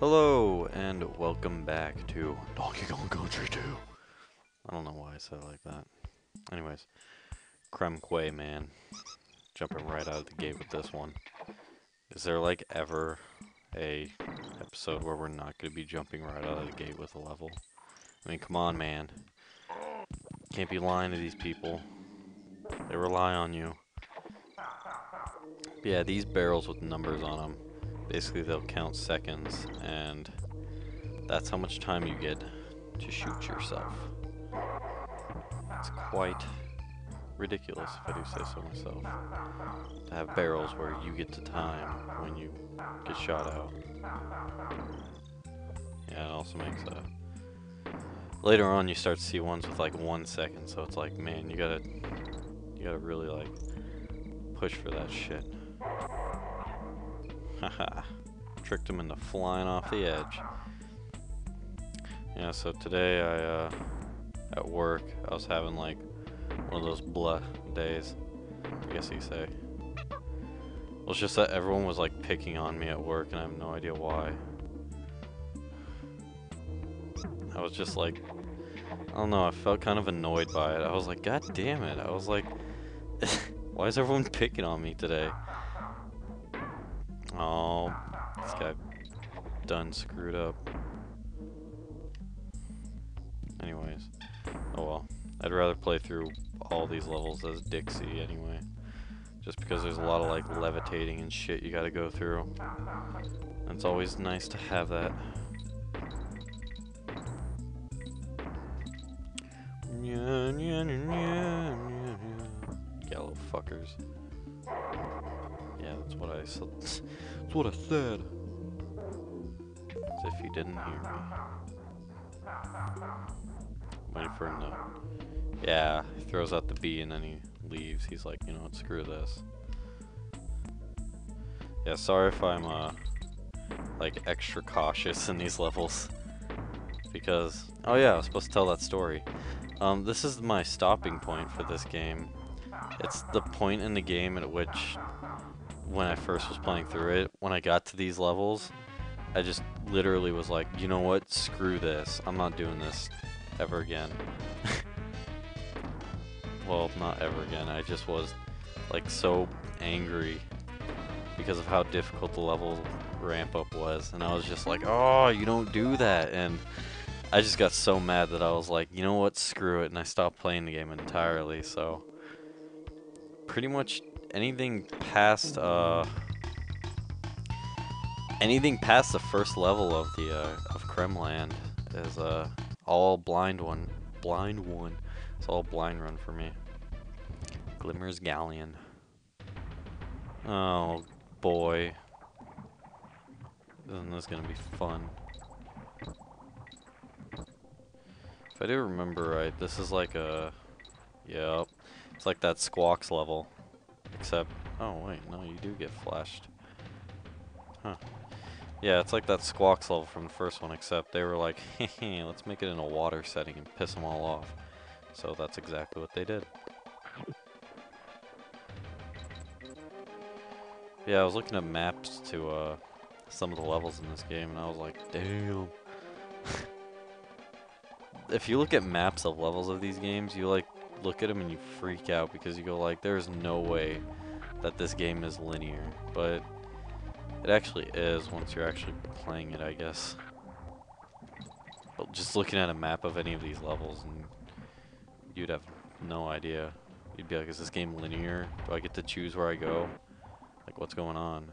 Hello, and welcome back to Donkey Kong Country 2. I don't know why I said it like that. Anyways, Krem Quay, man. Jumping right out of the gate with this one. Is there, like, ever a episode where we're not going to be jumping right out of the gate with a level? I mean, come on, man. Can't be lying to these people. They rely on you. But yeah, these barrels with numbers on them basically they'll count seconds and that's how much time you get to shoot yourself. It's quite ridiculous if I do say so myself. To have barrels where you get to time when you get shot out. Yeah, it also makes a... Later on you start to see ones with like one second, so it's like, man, you gotta... You gotta really like push for that shit. Haha. Tricked him into flying off the edge. Yeah, so today I, uh, at work, I was having like one of those blah days, I guess you say. Well, it's just that everyone was like picking on me at work and I have no idea why. I was just like, I don't know, I felt kind of annoyed by it. I was like, god damn it. I was like, why is everyone picking on me today? Done screwed up. Anyways, oh well. I'd rather play through all these levels as Dixie anyway. Just because there's a lot of like levitating and shit you gotta go through. And it's always nice to have that. Yellow fuckers. Yeah, that's what I said. that's what I said. As if you didn't hear me. Waiting for him to. Yeah, he throws out the B and then he leaves. He's like, you know what, screw this. Yeah, sorry if I'm, uh, like, extra cautious in these levels. Because, oh yeah, I was supposed to tell that story. Um, this is my stopping point for this game. It's the point in the game at which when I first was playing through it, when I got to these levels, I just literally was like, you know what, screw this. I'm not doing this ever again. well, not ever again. I just was like so angry because of how difficult the level ramp up was. And I was just like, oh, you don't do that. And I just got so mad that I was like, you know what, screw it. And I stopped playing the game entirely. So pretty much anything past uh anything past the first level of the uh, of Kremland is uh all blind one blind one. It's all blind run for me. Glimmer's Galleon. Oh boy. This gonna be fun? If I do remember right, this is like a yep. It's like that squawks level. Except, oh wait, no, you do get flashed. Huh. Yeah, it's like that Squawks level from the first one, except they were like, hey, let's make it in a water setting and piss them all off. So that's exactly what they did. Yeah, I was looking at maps to uh, some of the levels in this game, and I was like, damn. if you look at maps of levels of these games, you like look at them and you freak out because you go like, there's no way that this game is linear. But it actually is once you're actually playing it, I guess. But just looking at a map of any of these levels, and you'd have no idea. You'd be like, is this game linear? Do I get to choose where I go? Like, what's going on?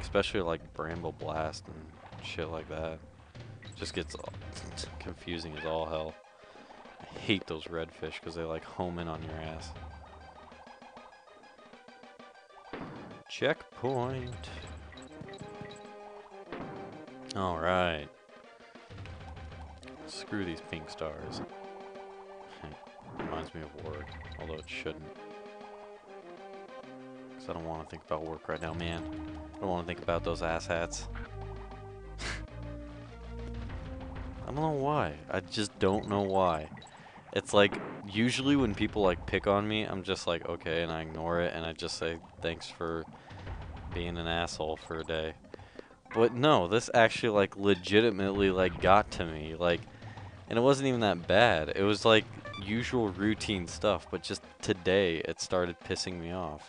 Especially like Bramble Blast and shit like that. Just gets confusing as all hell I hate those redfish because they like home in on your ass. Checkpoint. Alright. Screw these pink stars. Reminds me of work, although it shouldn't. Because I don't want to think about work right now, man. I don't want to think about those ass hats. I don't know why. I just don't know why. It's like, usually when people like pick on me, I'm just like, okay, and I ignore it, and I just say, thanks for being an asshole for a day. But no, this actually like legitimately like got to me. Like and it wasn't even that bad. It was like usual routine stuff, but just today it started pissing me off.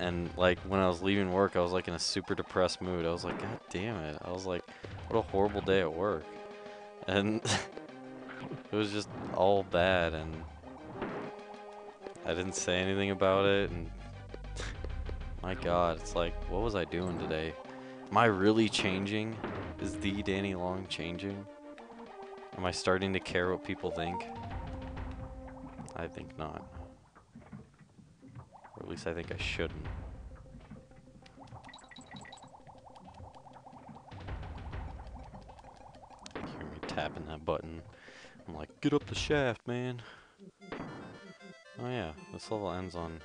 And like when I was leaving work, I was like in a super depressed mood. I was like, God damn it. I was like, what a horrible day at work. And it was just all bad and I didn't say anything about it and my god, it's like, what was I doing today? Am I really changing? Is the Danny Long changing? Am I starting to care what people think? I think not. Or at least I think I shouldn't. Hear me tapping that button. I'm like, get up the shaft, man. Oh yeah, this level ends on,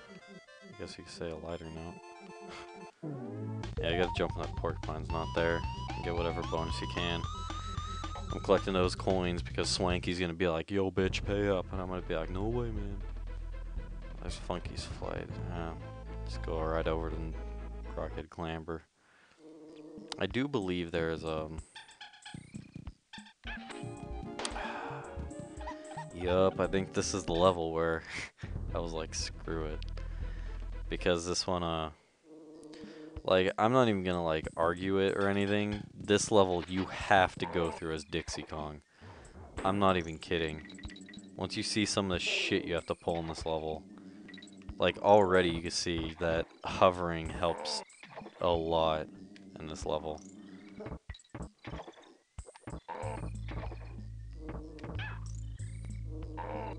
I guess you could say a lighter note. yeah, you gotta jump on that porcupine's not there. Get whatever bonus you can. I'm collecting those coins because Swanky's gonna be like, yo bitch, pay up. And I'm gonna be like, no way, man. There's Funky's flight. Yeah. Just go right over to Krockhead Klamber. I do believe there is, um... yup, I think this is the level where I was like, screw it. Because this one, uh... Like, I'm not even gonna, like, argue it or anything. This level, you have to go through as Dixie Kong. I'm not even kidding. Once you see some of the shit you have to pull in this level, like, already you can see that hovering helps a lot in this level.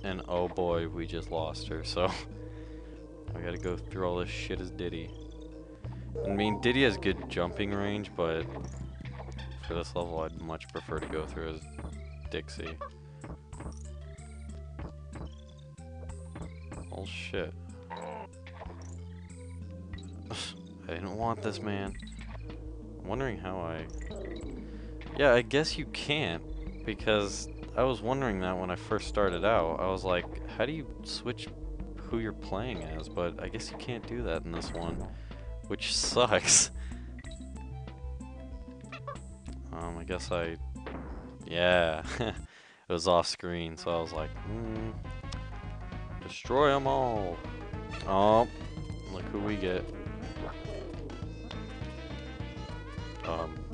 And oh boy, we just lost her, so... I gotta go through all this shit as Diddy. I mean, Diddy has good jumping range, but for this level, I'd much prefer to go through as Dixie. Oh shit. I didn't want this, man. I'm wondering how I... Yeah, I guess you can't, because I was wondering that when I first started out. I was like, how do you switch who you're playing as? But I guess you can't do that in this one. Which sucks. Um, I guess I... Yeah. it was off screen, so I was like, hmm. Destroy them all. Oh, look who we get. Um...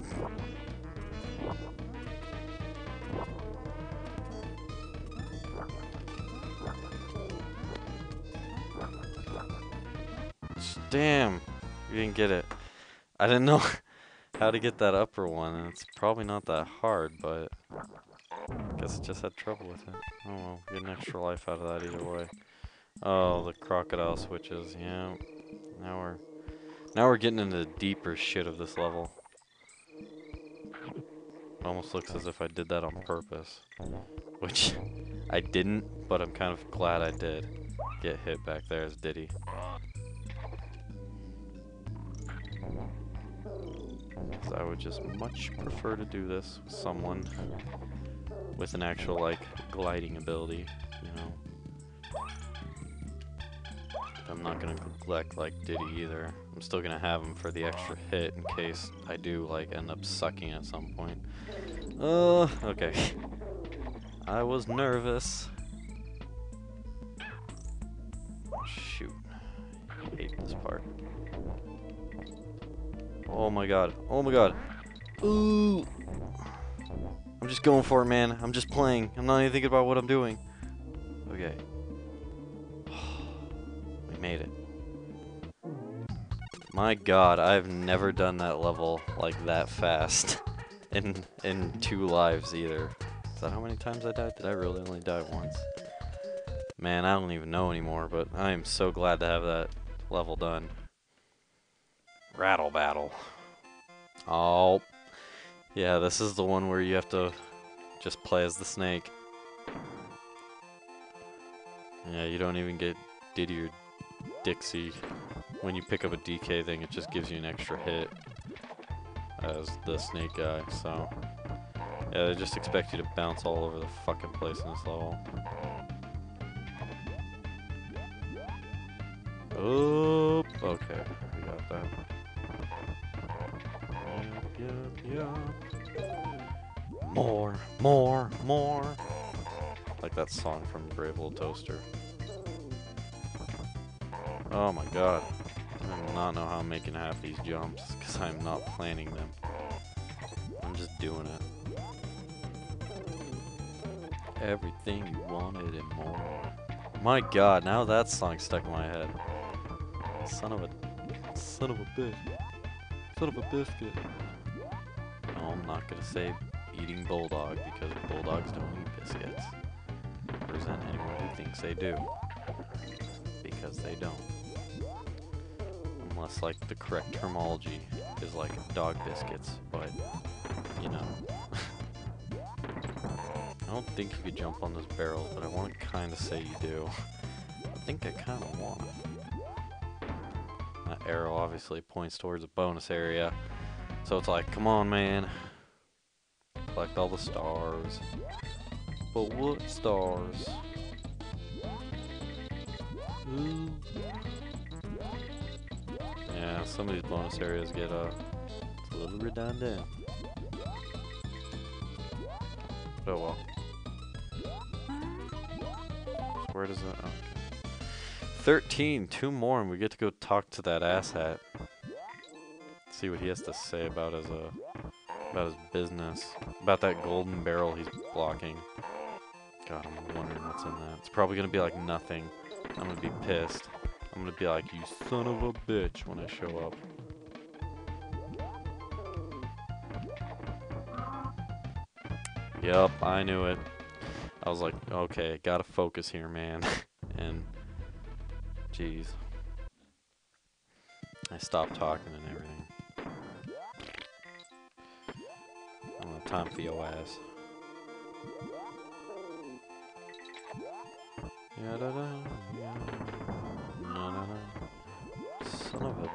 Damn. You didn't get it. I didn't know how to get that upper one, and it's probably not that hard, but I guess I just had trouble with it. Oh well, get an extra life out of that either way. Oh, the crocodile switches, yeah. Now we're now we're getting into the deeper shit of this level. It almost looks as if I did that on purpose. Which I didn't, but I'm kind of glad I did get hit back there as Diddy. I would just much prefer to do this with someone with an actual, like, gliding ability, you know. I'm not gonna neglect, like, Diddy either. I'm still gonna have him for the extra hit in case I do, like, end up sucking at some point. Uh, okay. I was nervous. Oh my god. Oh my god. Ooh. I'm just going for it, man. I'm just playing. I'm not even thinking about what I'm doing. Okay. we made it. My god, I've never done that level like that fast. in in two lives either. Is that how many times I died? Did I really only die once? Man, I don't even know anymore, but I am so glad to have that level done. Rattle battle. Oh. Yeah, this is the one where you have to just play as the snake. Yeah, you don't even get Diddy or Dixie. When you pick up a DK thing, it just gives you an extra hit as the snake guy, so... Yeah, they just expect you to bounce all over the fucking place in this level. Oh, okay, we got that. Yup. More, more, more. Like that song from Brave Little Toaster. Oh my god. I do not know how I'm making half these jumps, because I'm not planning them. I'm just doing it. Everything you wanted and more. My god, now that song's stuck in my head. Son of a... Son of a bitch. Son of a biscuit. I'm not gonna say eating bulldog, because bulldogs don't eat biscuits. Represent anyone who thinks they do. Because they don't. Unless, like, the correct terminology is, like, dog biscuits, but, you know. I don't think you could jump on those barrels, but I want to kind of say you do. I think I kind of want That arrow obviously points towards a bonus area. So it's like, come on, man. Collect all the stars. But what stars? Ooh. Yeah, some of these bonus areas get uh, a little redundant. Oh well. Where does it? Okay. 13, two more, and we get to go talk to that asshat. See what he has to say about his uh, about his business, about that golden barrel he's blocking. God, I'm wondering what's in that. It's probably gonna be like nothing. I'm gonna be pissed. I'm gonna be like, you son of a bitch when I show up. Yep, I knew it. I was like, okay, gotta focus here, man. and, jeez. I stopped talking and everything. Time for your ass. Yeah, da, da, yeah. No, no, no. Son of a...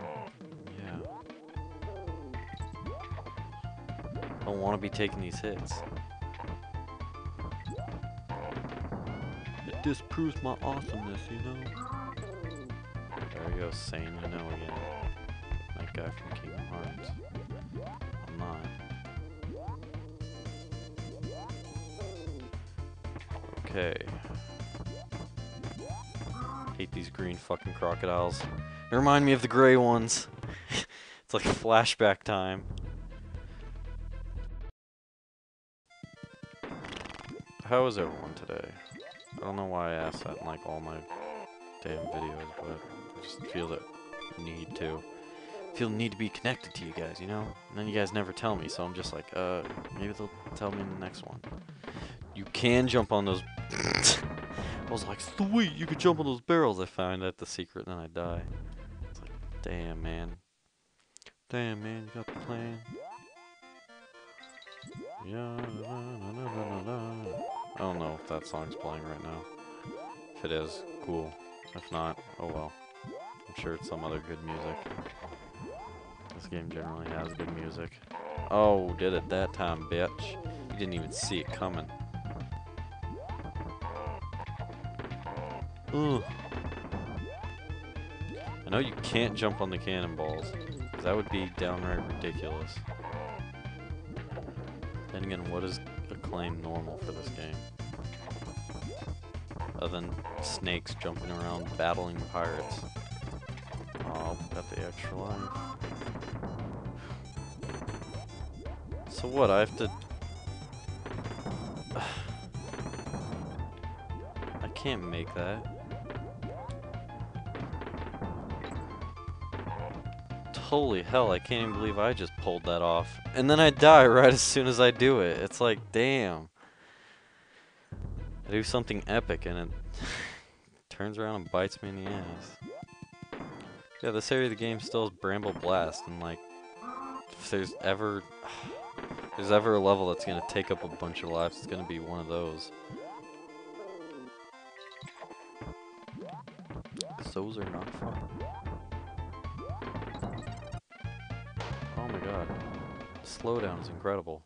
Yeah. Don't want to be taking these hits. It disproves my awesomeness, you know? There you go, saying you know again. That guy from Kingdom Hearts. Green fucking crocodiles. They remind me of the gray ones. it's like flashback time. How is everyone today? I don't know why I asked that in like all my damn videos, but I just feel the need to. Feel the need to be connected to you guys, you know? And then you guys never tell me, so I'm just like, uh, maybe they'll tell me in the next one. You can jump on those... I was like, sweet, you could jump on those barrels. I found out the secret, and then I die. It's like, damn, man. Damn, man, you got the plan. Yeah. I don't know if that song's playing right now. If it is, cool. If not, oh well. I'm sure it's some other good music. This game generally has good music. Oh, did it that time, bitch. You didn't even see it coming. Ugh. I know you can't jump on the cannonballs, that would be downright ridiculous. Then again, what is acclaim normal for this game? Other than snakes jumping around battling pirates. Oh, got the extra life. So what, I have to... I can't make that. Holy hell, I can't even believe I just pulled that off. And then I die right as soon as I do it. It's like, damn. I do something epic and it turns around and bites me in the ass. Yeah, this area of the game still has Bramble Blast, and like, if there's ever, if there's ever a level that's gonna take up a bunch of lives, it's gonna be one of those. Those are not fun. Oh my god. The slowdown is incredible.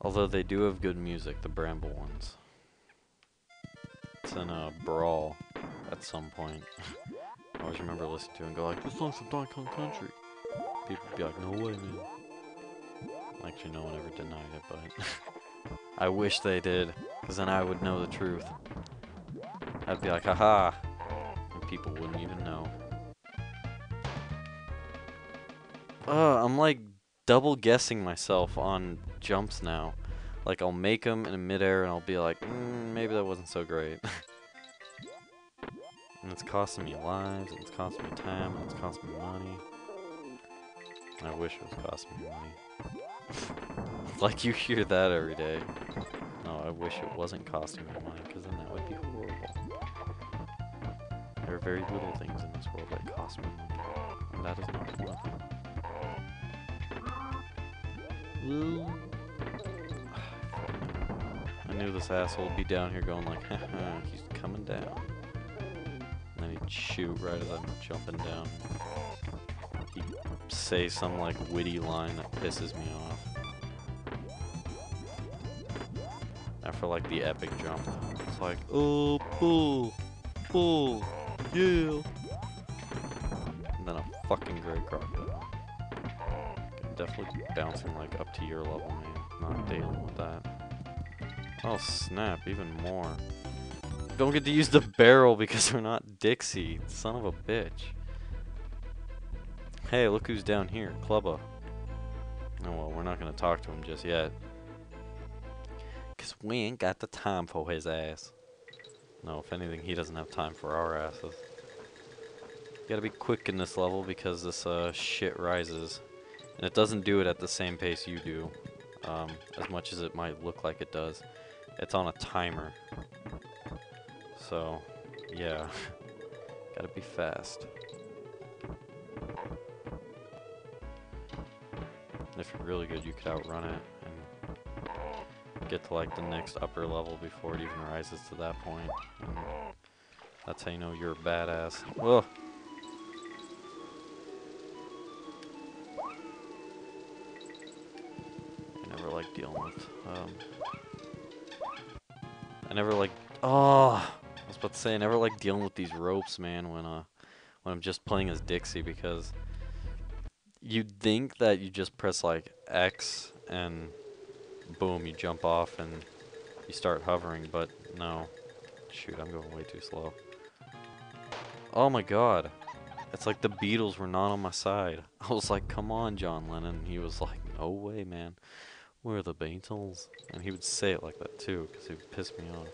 Although they do have good music, the Bramble ones. It's in a brawl at some point. I always remember listening to and go like, this song's from Donkey Kong Country. People would be like, no way, man. Actually, no one ever denied it, but I wish they did, because then I would know the truth. I'd be like, haha, and people wouldn't even know. Uh, I'm like double guessing myself on jumps now. Like I'll make them in a midair and I'll be like, mm, maybe that wasn't so great. and it's costing me lives, and it's costing me time, and it's costing me money. I wish it was costing me money. like you hear that every day. No, I wish it wasn't costing me money, because then that would be horrible. There are very little things in this world that cost me money, and that is not one of them. I knew this asshole would be down here going like, haha, he's coming down. And then he'd shoot right as I'm jumping down. He'd say some like witty line that pisses me off. After like the epic jump. It's like, oh, pull, pull, yeah. And then a fucking great crocodile definitely bouncing like up to your level, man. Not dealing with that. Oh snap, even more. Don't get to use the barrel because we're not Dixie. Son of a bitch. Hey, look who's down here. Klubba. Oh well, we're not gonna talk to him just yet. Cause we ain't got the time for his ass. No, if anything, he doesn't have time for our asses. You gotta be quick in this level because this uh, shit rises. And it doesn't do it at the same pace you do, um, as much as it might look like it does. It's on a timer. So, yeah. Gotta be fast. If you're really good, you could outrun it and get to like the next upper level before it even rises to that point. And that's how you know you're a badass. Whoa! Like dealing with. Um, I never like. Oh, I was about to say I never like dealing with these ropes, man. When uh, when I'm just playing as Dixie because you'd think that you just press like X and boom, you jump off and you start hovering, but no. Shoot, I'm going way too slow. Oh my god. It's like the Beatles were not on my side. I was like, come on, John Lennon. He was like, no way, man. Where are the Beatles? And he would say it like that too, because he would piss me off.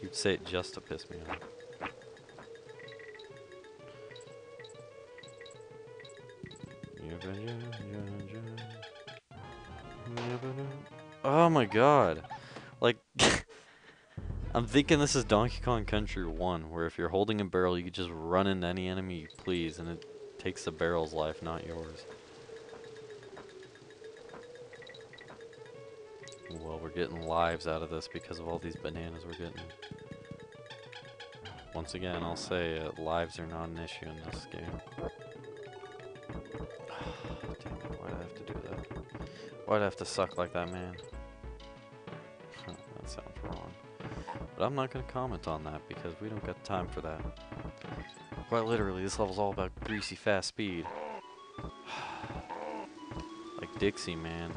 He would say it just to piss me off. Oh my god. Like, I'm thinking this is Donkey Kong Country 1, where if you're holding a barrel, you just run into any enemy you please, and it takes the barrel's life, not yours. We're getting lives out of this because of all these bananas we're getting. Once again, I'll say uh, lives are not an issue in this game. Damn it, why'd I have to do that? Why'd I have to suck like that, man? that sounds wrong. But I'm not going to comment on that because we don't got time for that. Quite literally, this level's all about greasy fast speed. like Dixie, man.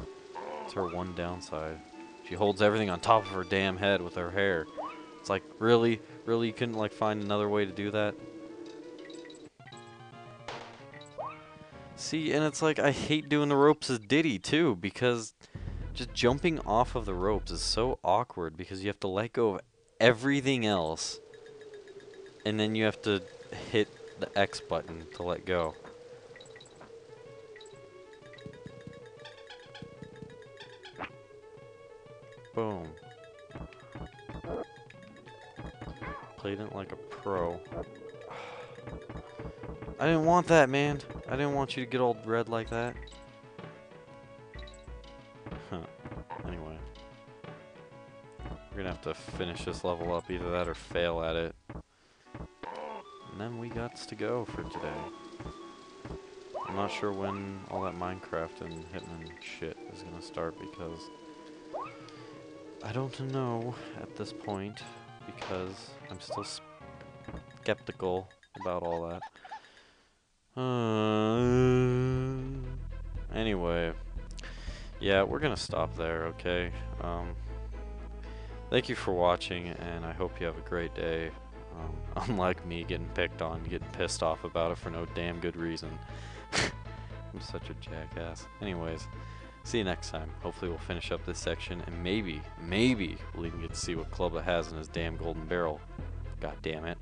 It's her one downside. She holds everything on top of her damn head with her hair. It's like, really? Really? You couldn't, like, find another way to do that? See, and it's like, I hate doing the ropes as Diddy, too, because just jumping off of the ropes is so awkward because you have to let go of everything else, and then you have to hit the X button to let go. Boom. Played it like a pro. I didn't want that, man. I didn't want you to get all red like that. Huh. Anyway. We're gonna have to finish this level up, either that or fail at it. And then we got to go for today. I'm not sure when all that Minecraft and Hitman shit is gonna start because I don't know at this point because I'm still skeptical about all that. Uh, anyway, yeah, we're gonna stop there, okay? Um, thank you for watching, and I hope you have a great day. Um, unlike me getting picked on, getting pissed off about it for no damn good reason. I'm such a jackass. Anyways, see you next time. Hopefully we'll finish up this section, and maybe, maybe we'll even get to see what Klubba has in his damn golden barrel. God damn it.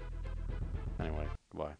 Anyway, goodbye.